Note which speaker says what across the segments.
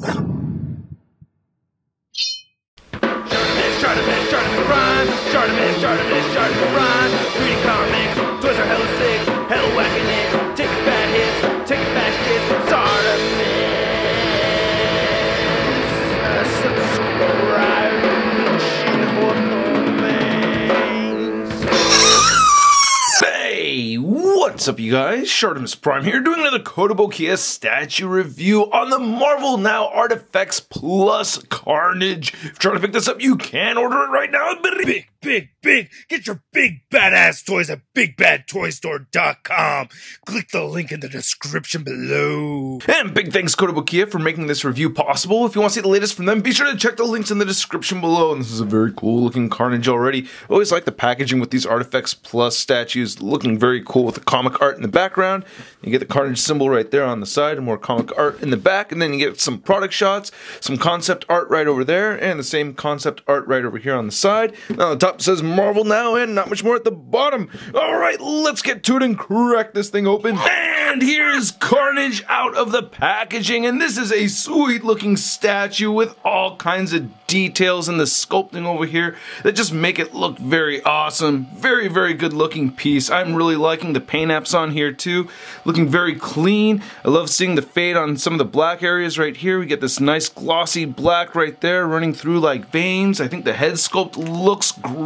Speaker 1: Thank
Speaker 2: you. What's up, you guys? Shartimus Prime here, doing another Kotobukiya statue review on the Marvel Now ArtFX Plus Carnage. If you're trying to pick this up, you can order it right now.
Speaker 3: Big, big. Get your big badass toys at bigbadtoystore.com. Click the link in the description below.
Speaker 2: And big thanks, Kotobukiya, for making this review possible. If you want to see the latest from them, be sure to check the links in the description below. And this is a very cool looking Carnage already. Always like the packaging with these ArtFX Plus statues, looking very cool with the comic art in the background. You get the Carnage symbol right there on the side, and more comic art in the back, and then you get some product shots, some concept art right over there, and the same concept art right over here on the side. On the top says Marvel Now, and not much more at the bottom. All right, let's get to it and crack this thing open. And here's Carnage out of the packaging, and this is a sweet looking statue with all kinds of details in the sculpting over here that just make it look very awesome. Very, very good looking piece. I'm really liking the paint apps on here too. Looking very clean. I love seeing the fade on some of the black areas right here. We get this nice glossy black right there running through like veins. I think the head sculpt looks great.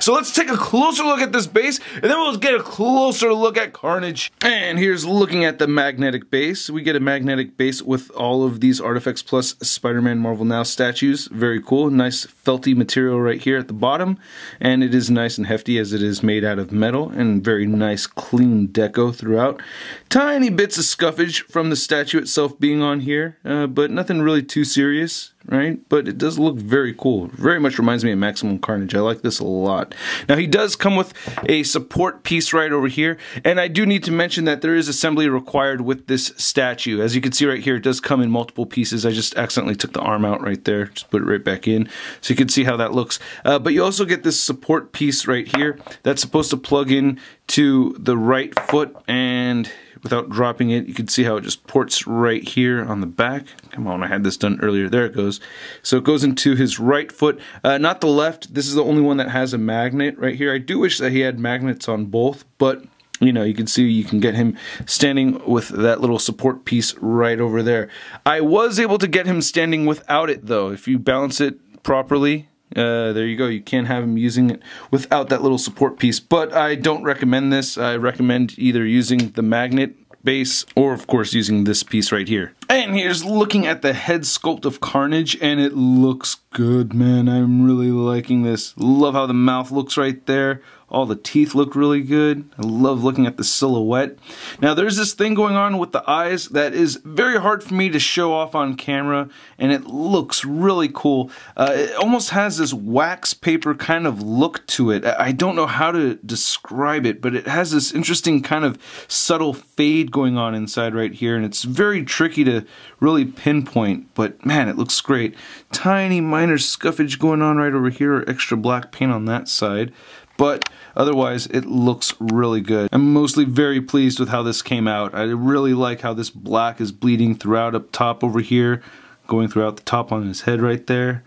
Speaker 2: So let's take a closer look at this base and then we'll get a closer look at Carnage. And here's looking at the magnetic base. We get a magnetic base with all of these ArtFX Plus Spider-Man Marvel Now statues. Very cool. Nice felty material right here at the bottom. And it is nice and hefty as it is made out of metal and very nice clean deco throughout. Tiny bits of scuffage from the statue itself being on here, uh, but nothing really too serious right? But it does look very cool. Very much reminds me of Maximum Carnage. I like this a lot. Now he does come with a support piece right over here, and I do need to mention that there is assembly required with this statue. As you can see right here, it does come in multiple pieces. I just accidentally took the arm out right there. Just put it right back in, so you can see how that looks. Uh, but you also get this support piece right here that's supposed to plug in to the right foot and without dropping it. You can see how it just ports right here on the back. Come on, I had this done earlier. There it goes. So it goes into his right foot, uh, not the left. This is the only one that has a magnet right here. I do wish that he had magnets on both, but you know, you can see you can get him standing with that little support piece right over there. I was able to get him standing without it though. If you balance it properly, uh, there you go. You can have him using it without that little support piece, but I don't recommend this. I recommend either using the magnet base or of course using this piece right here. And here's looking at the head sculpt of Carnage and it looks good man. I'm really liking this. Love how the mouth looks right there. All the teeth look really good. I love looking at the silhouette. Now there's this thing going on with the eyes that is very hard for me to show off on camera and it looks really cool. Uh, it almost has this wax paper kind of look to it. I don't know how to describe it, but it has this interesting kind of subtle fade going on inside right here and it's very tricky to really pinpoint, but man, it looks great. Tiny minor scuffage going on right over here, extra black paint on that side but otherwise it looks really good. I'm mostly very pleased with how this came out. I really like how this black is bleeding throughout up top over here, going throughout the top on his head right there.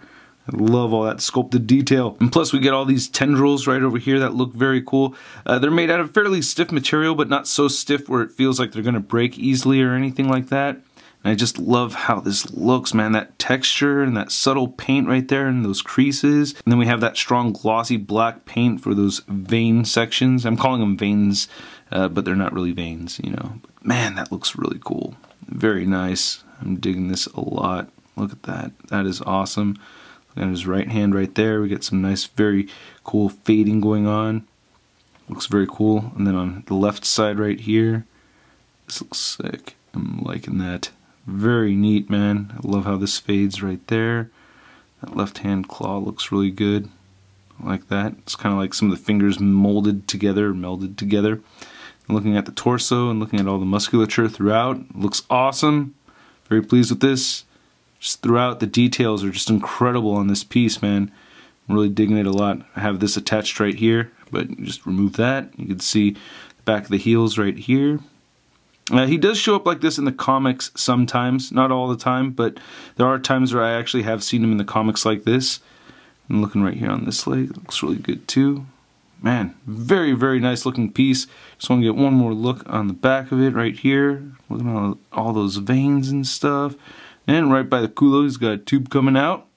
Speaker 2: I love all that sculpted detail. And plus we get all these tendrils right over here that look very cool. Uh, they're made out of fairly stiff material, but not so stiff where it feels like they're going to break easily or anything like that. I just love how this looks, man. That texture and that subtle paint right there and those creases. And then we have that strong glossy black paint for those vein sections. I'm calling them veins, uh, but they're not really veins, you know. But man, that looks really cool. Very nice. I'm digging this a lot. Look at that. That is awesome. Look at his right hand right there. We get some nice, very cool fading going on. Looks very cool. And then on the left side right here, this looks sick. I'm liking that. Very neat, man. I love how this fades right there. That left hand claw looks really good. I like that. It's kind of like some of the fingers molded together, melded together. And looking at the torso and looking at all the musculature throughout, looks awesome. Very pleased with this. Just throughout, the details are just incredible on this piece, man. I'm really digging it a lot. I have this attached right here, but just remove that. You can see the back of the heels right here. Uh, he does show up like this in the comics sometimes, not all the time, but there are times where I actually have seen him in the comics like this. I'm looking right here on this leg, looks really good too. Man, very, very nice looking piece. Just want to get one more look on the back of it right here. Look at all, all those veins and stuff. And right by the culo, he's got a tube coming out.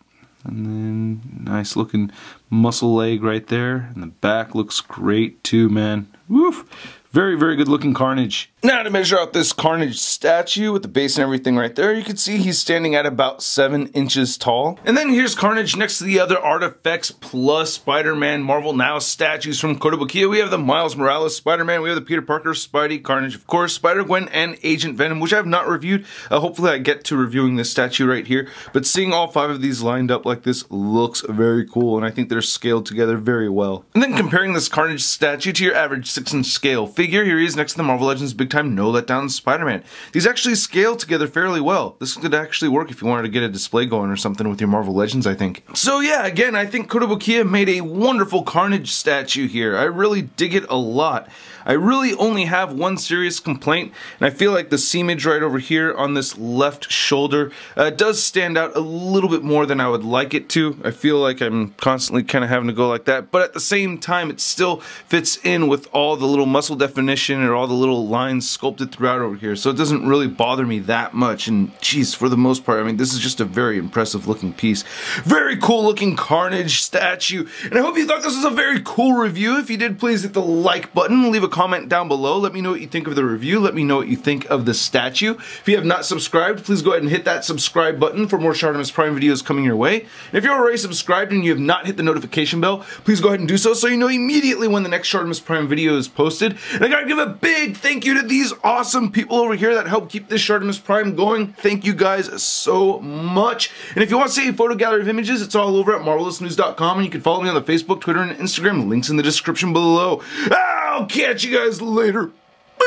Speaker 2: And then nice looking muscle leg right there. And the back looks great too, man. Woof. Very, very good looking Carnage. Now to measure out this Carnage statue with the base and everything right there, you can see he's standing at about 7 inches tall. And then here's Carnage next to the other ArtFX plus Spider-Man Marvel Now statues from Kotobukiya. We have the Miles Morales Spider-Man, we have the Peter Parker, Spidey, Carnage, of course, Spider-Gwen, and Agent Venom, which I have not reviewed. Uh, hopefully I get to reviewing this statue right here. But seeing all five of these lined up like this looks very cool, and I think they're scaled together very well. And then comparing this Carnage statue to your average 6-inch scale figure, here he is next to the Marvel Legends Big Time No Letdown Spider-Man. These actually scale together fairly well. This could actually work if you wanted to get a display going or something with your Marvel Legends, I think. So yeah, again, I think Kotobukiya made a wonderful Carnage statue here. I really dig it a lot. I really only have one serious complaint, and I feel like the seamage right over here on this left shoulder uh, does stand out a little bit more than I would like it to. I feel like I'm constantly kind of having to go like that, but at the same time, it still fits in with all the little muscle definition or all the little lines sculpted throughout over here, so it doesn't really bother me that much, and geez, for the most part, I mean, this is just a very impressive looking piece. Very cool looking Carnage statue, and I hope you thought this was a very cool review. If you did, please hit the like button, leave a comment down below. Let me know what you think of the review. Let me know what you think of the statue. If you have not subscribed, please go ahead and hit that subscribe button for more Shartimus Prime videos coming your way. And if you're already subscribed and you have not hit the notification bell, please go ahead and do so so you know immediately when the next Shartimus Prime video is posted. And I gotta give a big thank you to these awesome people over here that help keep this Shartimus Prime going. Thank you guys so much. And if you want to see a photo gallery of images, it's all over at marvelousnews.com and you can follow me on the Facebook, Twitter, and Instagram. Links in the description below. I'll catch you guys later.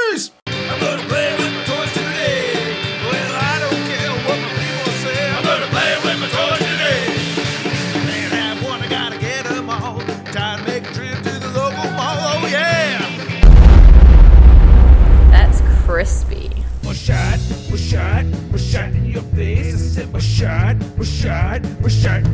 Speaker 2: Peace!
Speaker 4: Was shot, was